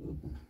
Mm-hmm.